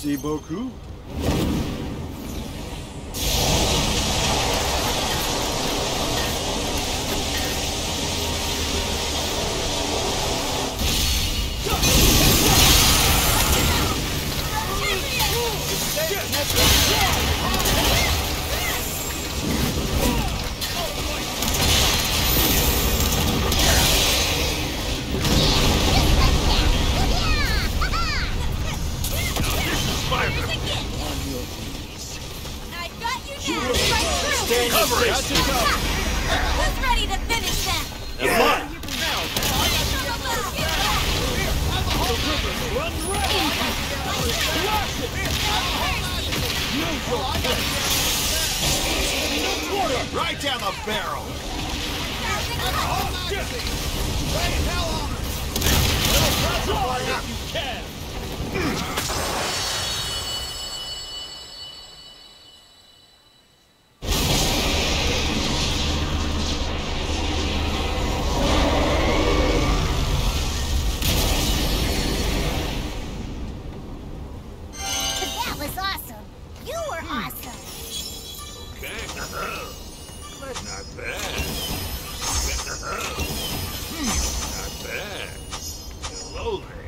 Merci beaucoup. I've got you now! Right through! Cover it! Who's ready to finish them? Yeah. Right down the barrel! That Hello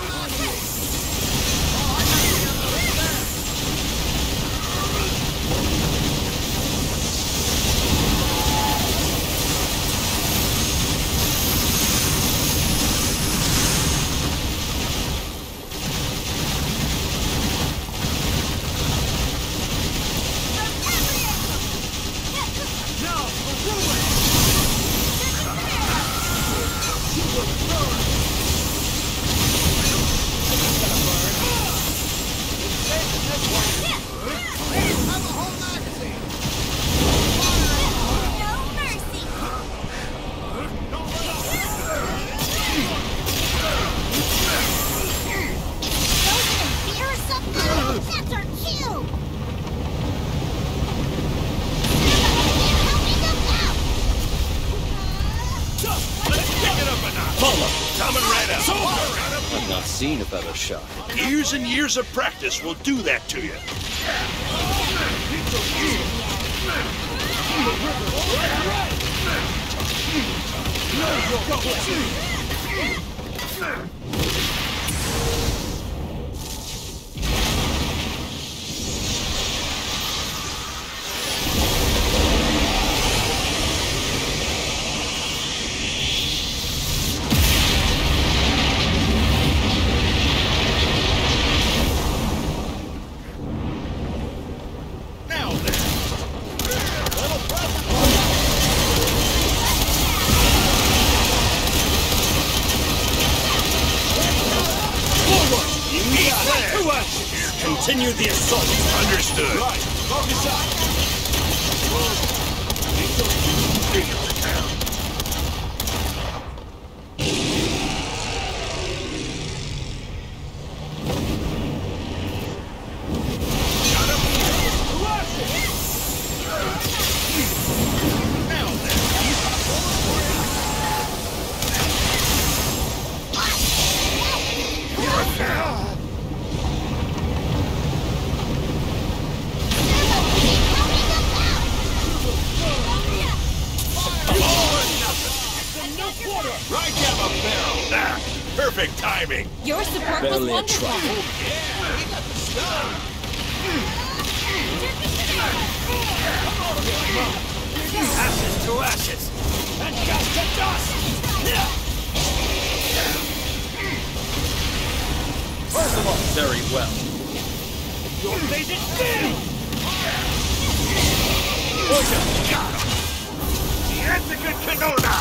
it up a notch. Paula, Coming right up. I've not seen a better shot. Years and years of practice will do that to you. Now Continue the assault. Understood. Now Your support was Barely a wonderful. Yeah, we got the stuff! Ashes to ashes, and dust to dust! First of all, very well. Your fate is sealed! The Antican Canona!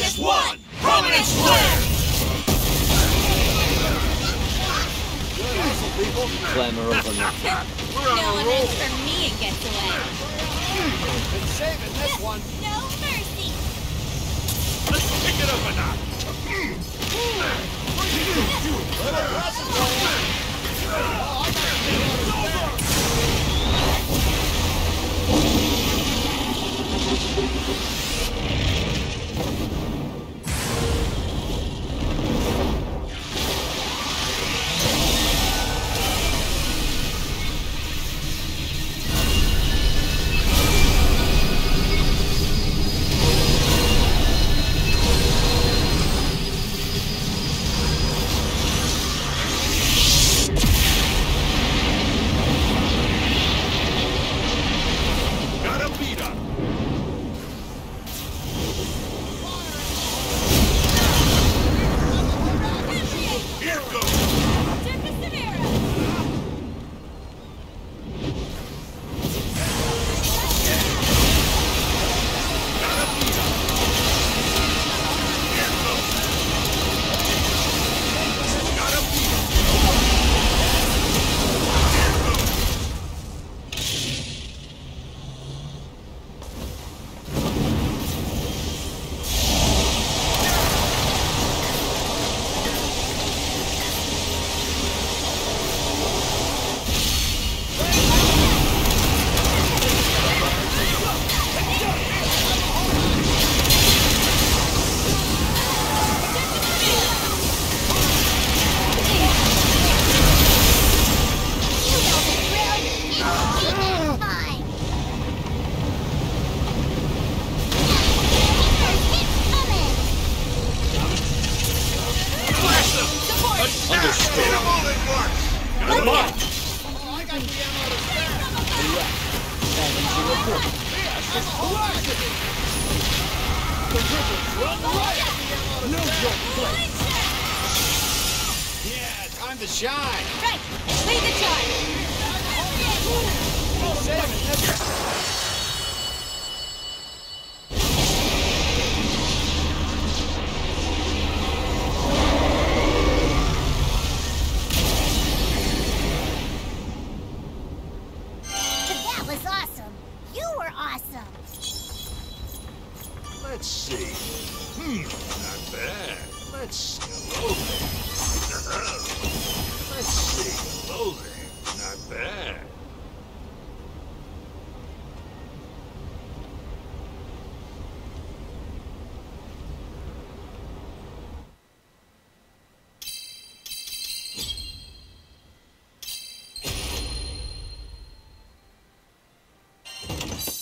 Shine is one! Prominence flares! Clamor over nothing. No one ends for me and gets away. Been saving this one. No mercy. Let's pick it up a notch. Yeah, time to shine! Right, lead the charge. you